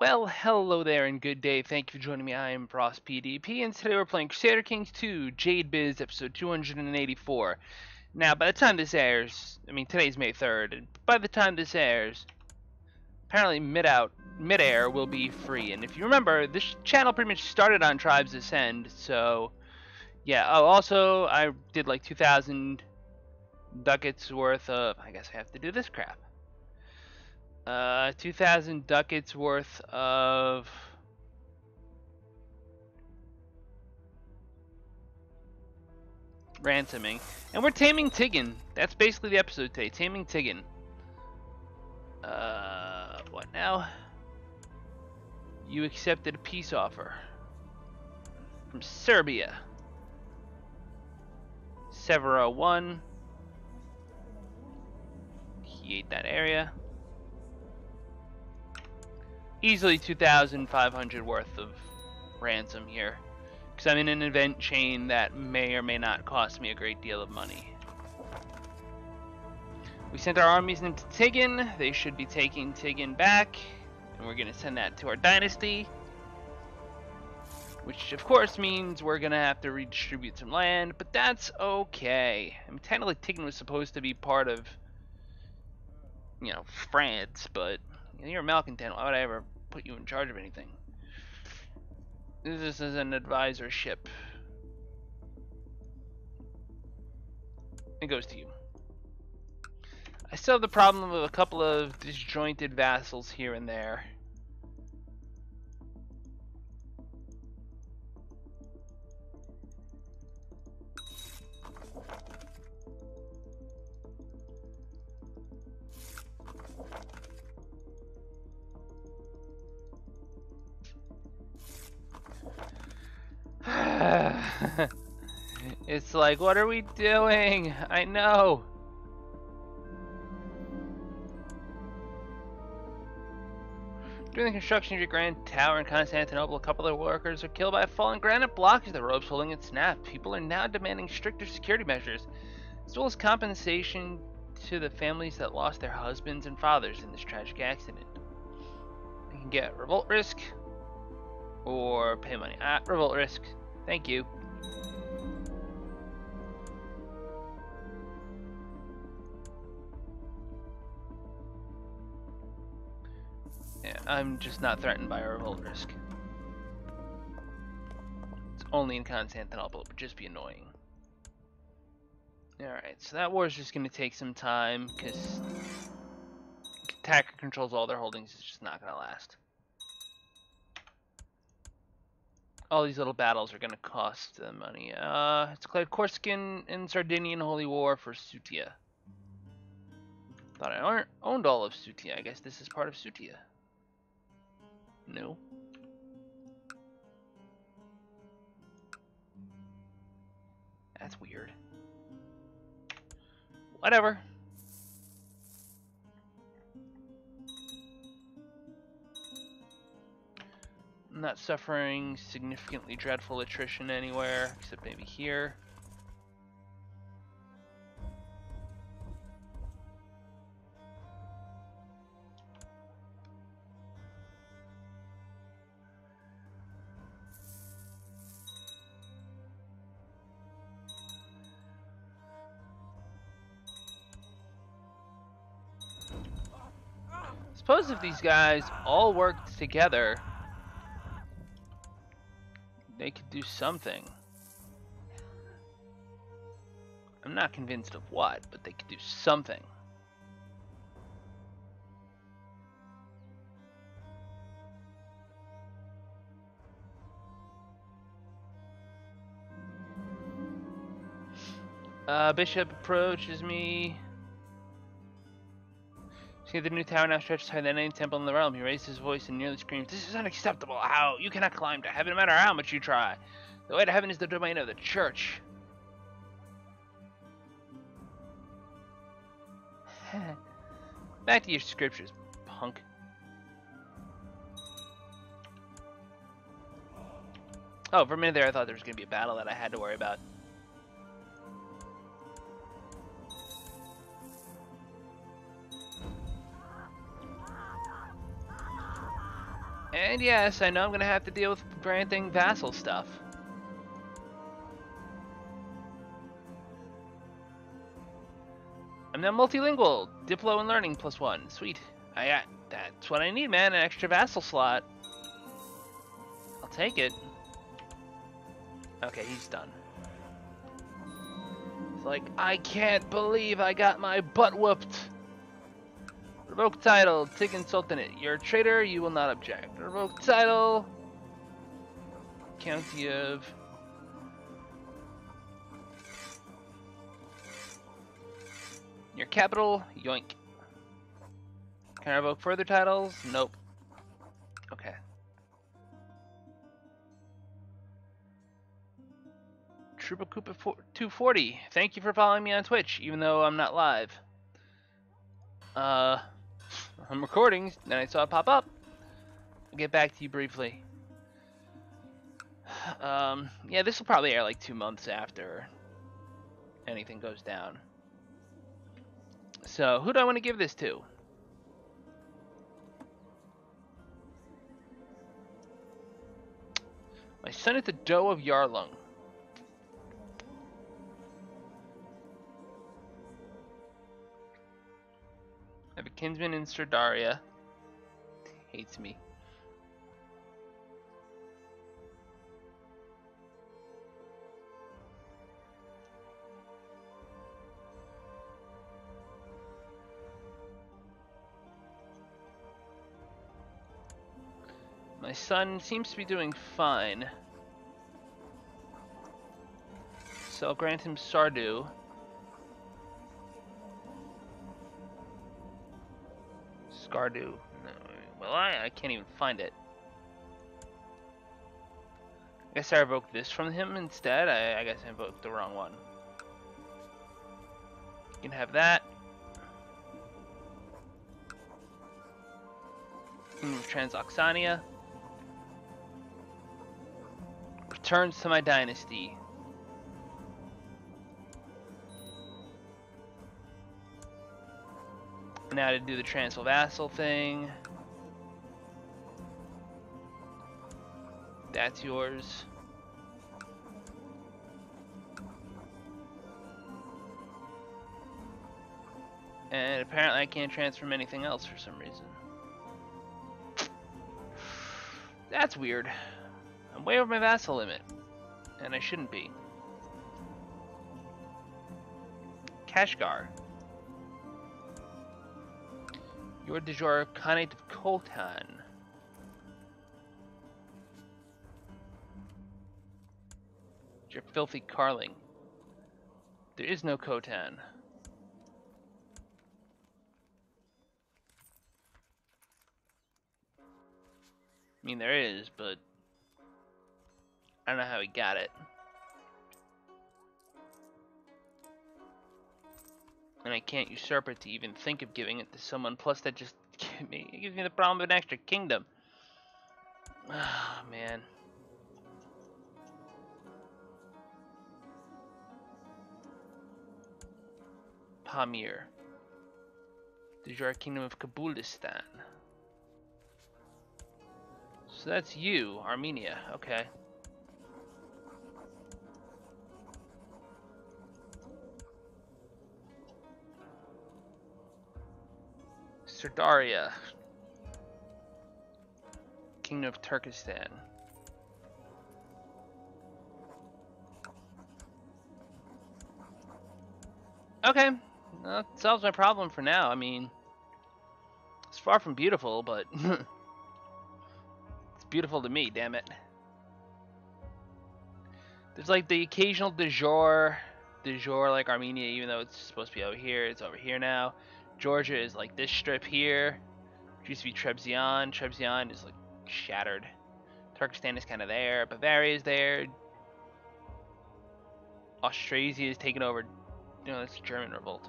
Well, hello there and good day. Thank you for joining me. I am Frost PDP, and today we're playing Crusader Kings 2 Jade Byz episode 284. Now, by the time this airs, I mean today's May 3rd, and by the time this airs, apparently mid out mid air will be free. And if you remember, this channel pretty much started on Tribes Ascend, so yeah. Oh, also I did like 2,000 ducats worth of. I guess I have to do this crap. Uh, 2,000 ducats worth of ransoming. And we're taming Tigin. That's basically the episode today. Taming Tigin. Uh, what now? You accepted a peace offer from Serbia. Severo 1. He ate that area easily 2,500 worth of ransom here. Because I'm in an event chain that may or may not cost me a great deal of money. We sent our armies into Tigin. They should be taking Tigin back. And we're going to send that to our dynasty. Which, of course, means we're going to have to redistribute some land. But that's okay. I mean, technically, Tigin was supposed to be part of, you know, France. But you're a malcontent. Why would I ever put you in charge of anything? This is an advisor ship. It goes to you. I still have the problem of a couple of disjointed vassals here and there. it's like, what are we doing? I know. During the construction of your grand tower in Constantinople, a couple of workers were killed by a falling granite block as the ropes holding it snapped. People are now demanding stricter security measures, as well as compensation to the families that lost their husbands and fathers in this tragic accident. You can get revolt risk or pay money. Ah, revolt risk. Thank you. Yeah, I'm just not threatened by a revolt risk. It's only in Constantinople, it would just be annoying. Alright, so that war is just going to take some time, because attacker controls all their holdings, it's just not going to last. All these little battles are going to cost them money. Uh, it's declared Corsican and Sardinian Holy War for Sutia. Thought I owned all of Sutia. I guess this is part of Sutia. No. That's weird. Whatever. I'm not suffering significantly dreadful attrition anywhere, except maybe here. Suppose if these guys all worked together, do something. I'm not convinced of what, but they could do something. Uh, Bishop approaches me. See the new tower now stretches higher than any temple in the realm. He raised his voice and nearly screamed, This is unacceptable! How? You cannot climb to heaven no matter how much you try. The way to heaven is the domain of the church. Back to your scriptures, punk. Oh, for a minute there I thought there was going to be a battle that I had to worry about. And yes, I know I'm gonna have to deal with granting vassal stuff. I'm now multilingual, Diplo and learning plus one. Sweet. I got that's what I need, man. An extra vassal slot. I'll take it. Okay, he's done. It's like, I can't believe I got my butt whooped. Revoke title, Tigin Sultanate. You're a traitor, you will not object. Revoke title. County of... Your capital, yoink. Can I revoke further titles? Nope. Okay. Trooper Koopa 240. Thank you for following me on Twitch, even though I'm not live. Uh, I'm recording, and I saw it pop up. I'll get back to you briefly. Um, yeah, this will probably air like two months after anything goes down. So, who do I want to give this to? My son is the Doe of Yarlung. Kinsman in Sardaria. Hates me. My son seems to be doing fine. So I'll grant him Sardu. Skardu. No, well, I, I can't even find it. I guess I revoked this from him instead. I, I guess I invoked the wrong one. You can have that. Hmm, Transoxania. Returns to my dynasty. Now to do the transfer vassal thing. That's yours. And apparently I can't transfer anything else for some reason. That's weird. I'm way over my vassal limit. And I shouldn't be. Kashgar. You're jure Khanate of Khotan. You're filthy Karling. There is no Khotan. I mean, there is, but I don't know how he got it. And I can't usurp it to even think of giving it to someone. Plus, that just gives me, gives me the problem of an extra kingdom. Ah, oh, man. Pamir. The Jura Kingdom of Kabulistan. So that's you, Armenia. Okay. Sardaria. Kingdom of Turkestan. Okay, that solves my problem for now. I mean, it's far from beautiful, but it's beautiful to me, damn it. There's like the occasional de jure, de jure like Armenia, even though it's supposed to be over here, it's over here now. Georgia is like this strip here. It used to be Trebizond. Trebizond is like shattered. Turkestan is kind of there. Bavaria is there. Austrasia is taken over. You know, it's German revolt.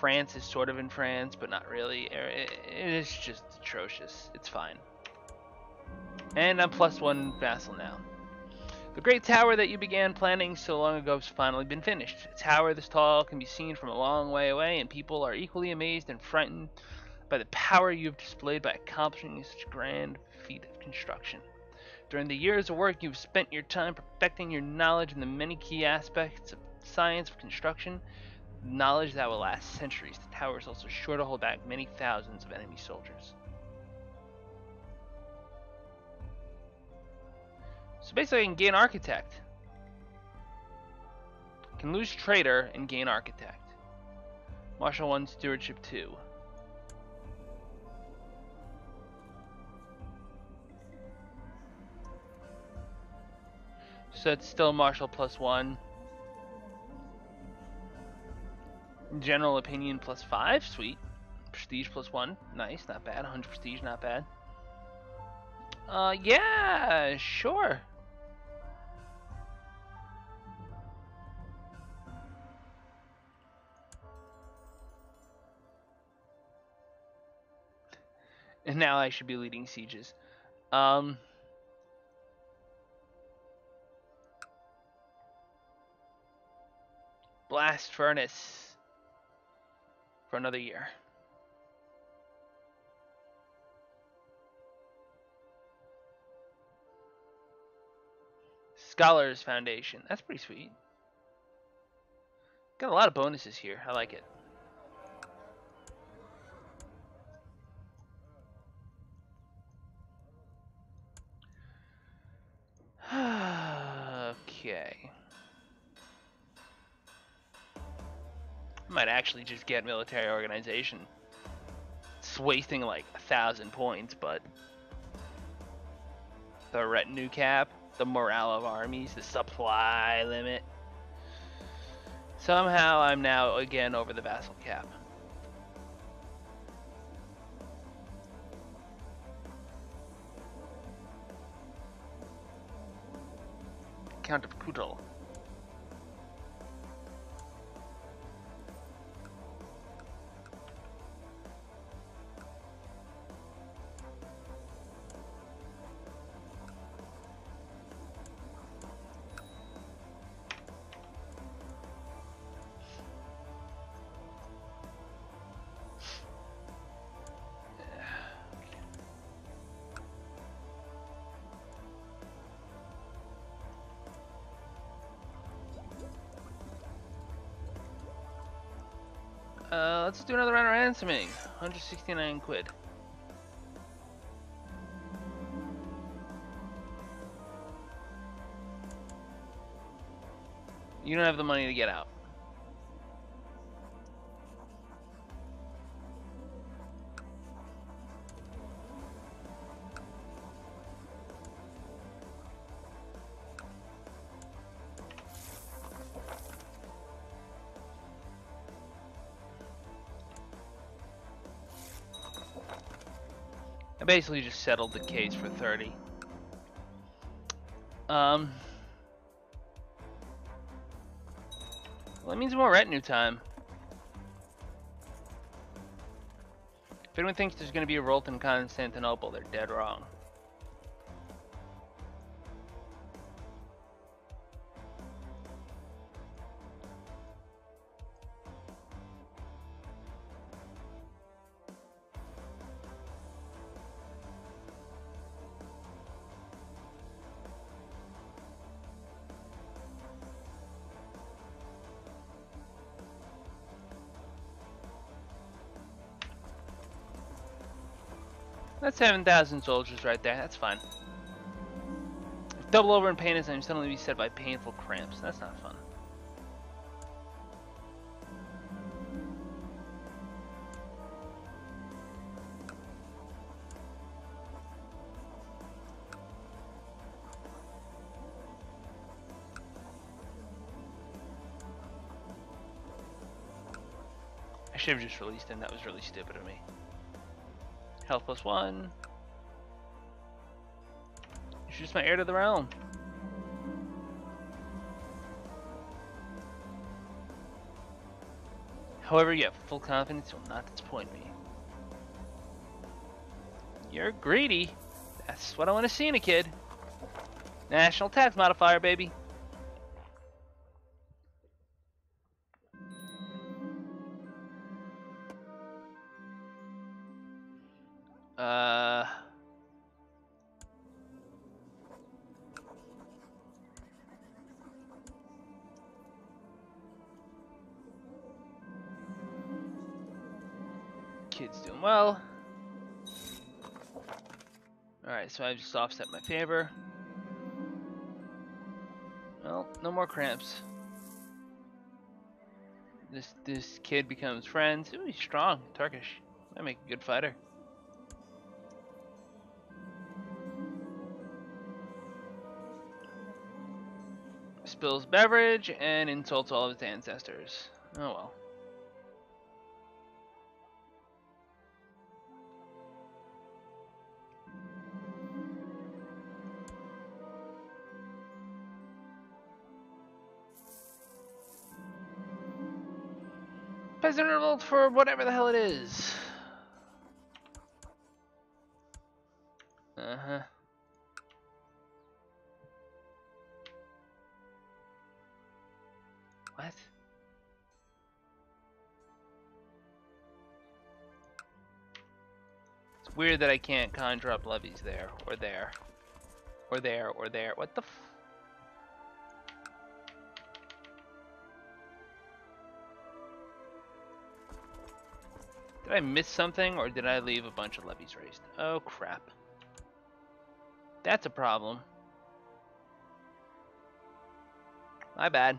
France is sort of in France, but not really. It is just atrocious. It's fine. And I'm plus one vassal now. The great tower that you began planning so long ago has finally been finished. A tower this tall can be seen from a long way away, and people are equally amazed and frightened by the power you have displayed by accomplishing such a grand feat of construction. During the years of work you've spent your time perfecting your knowledge in the many key aspects of science of construction, knowledge that will last centuries. The tower is also sure to hold back many thousands of enemy soldiers. So basically I can gain architect. Can lose trader and gain architect. Marshal 1, stewardship 2. So it's still marshal plus 1. General opinion plus 5, sweet. Prestige plus 1, nice, not bad. 100 prestige, not bad. Uh, yeah, sure. And now I should be leading sieges. Um... Blast furnace for another year. Scholars Foundation. That's pretty sweet. Got a lot of bonuses here. I like it. Actually just get military organization. It's wasting like a thousand points, but the retinue cap, the morale of armies, the supply limit. Somehow I'm now again over the vassal cap. Count of Kutal. Let's do another round of ransoming. 169 quid. You don't have the money to get out. Basically just settled the case for 30. Um, well, that means more retinue time. If anyone thinks there's going to be a revolt in Constantinople, they're dead wrong. That's 7,000 soldiers right there. That's fine. If double over in pain is I'm suddenly beset by painful cramps. That's not fun. I should have just released him. That was really stupid of me. Health plus one. Introduce my heir to the realm. However, you have full confidence will not disappoint me. You're greedy. That's what I want to see in a kid. National tax modifier, baby. Uh, kid's doing well. Alright, so I just offset my favor. Well, no more cramps. This this kid becomes friends. Ooh, he's strong, Turkish. I make a good fighter. Spills beverage and insults all of his ancestors. Oh well. Peasant revolt for whatever the hell it is. Uh-huh. Weird that I can't conjure up levies there, or there, or there, or there. What the f- Did I miss something, or did I leave a bunch of levies raised? Oh, crap. That's a problem. My bad.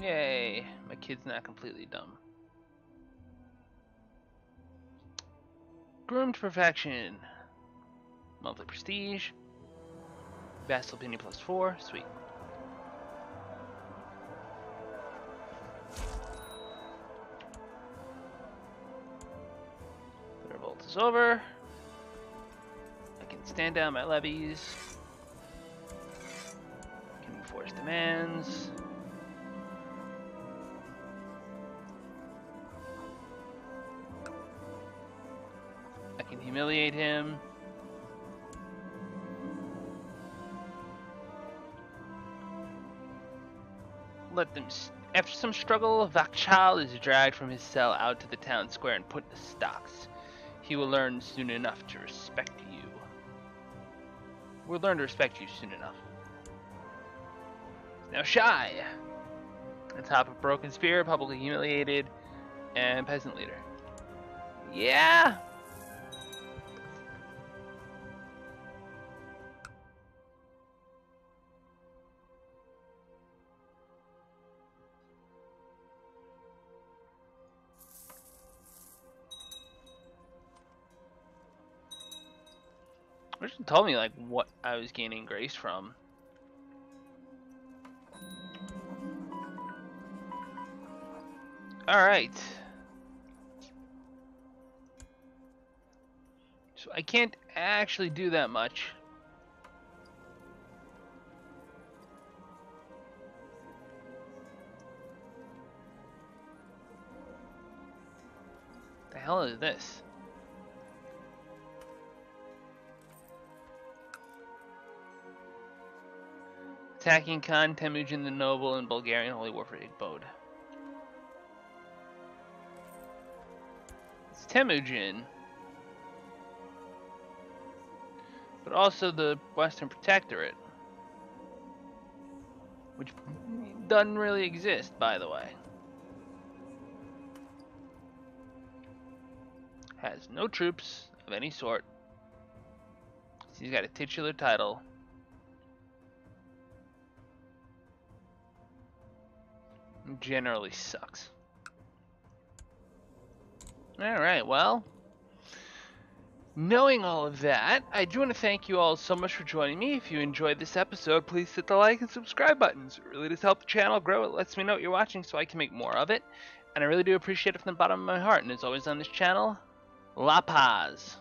Yay, my kid's not completely dumb. Groomed perfection. Monthly prestige. Vassal opinion plus four. Sweet. The revolt is over. I can stand down my levies. Can enforce demands. Humiliate him. Let them. After some struggle, Vakchal is dragged from his cell out to the town square and put in the stocks. He will learn soon enough to respect you. We'll learn to respect you soon enough. Now, Shy. On top of Broken Spear, publicly humiliated, and peasant leader. Yeah, It told me like what I was gaining grace from. Alright. So I can't actually do that much. The hell is this? Attacking Khan Temujin the Noble in Bulgarian Holy War for Igbod. It's Temujin. But also the Western Protectorate. Which doesn't really exist, by the way. Has no troops of any sort. He's got a titular title. Generally sucks. Alright, well, knowing all of that, I do want to thank you all so much for joining me. If you enjoyed this episode, please hit the like and subscribe buttons. It really does help the channel grow. It lets me know what you're watching so I can make more of it. And I really do appreciate it from the bottom of my heart. And as always on this channel, La Paz.